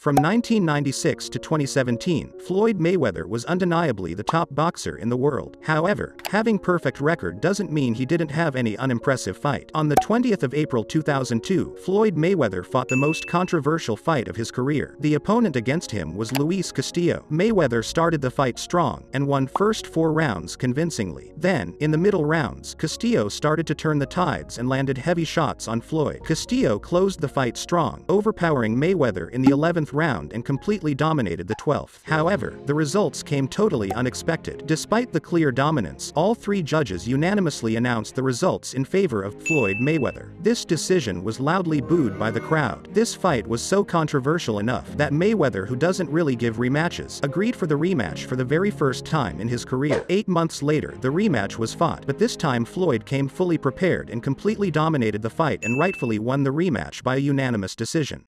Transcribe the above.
From 1996 to 2017, Floyd Mayweather was undeniably the top boxer in the world. However, having perfect record doesn't mean he didn't have any unimpressive fight. On the 20th of April 2002, Floyd Mayweather fought the most controversial fight of his career. The opponent against him was Luis Castillo. Mayweather started the fight strong and won first four rounds convincingly. Then, in the middle rounds, Castillo started to turn the tides and landed heavy shots on Floyd. Castillo closed the fight strong, overpowering Mayweather in the 11th round and completely dominated the 12th. However, the results came totally unexpected. Despite the clear dominance, all three judges unanimously announced the results in favor of Floyd Mayweather. This decision was loudly booed by the crowd. This fight was so controversial enough that Mayweather who doesn't really give rematches, agreed for the rematch for the very first time in his career. Eight months later, the rematch was fought, but this time Floyd came fully prepared and completely dominated the fight and rightfully won the rematch by a unanimous decision.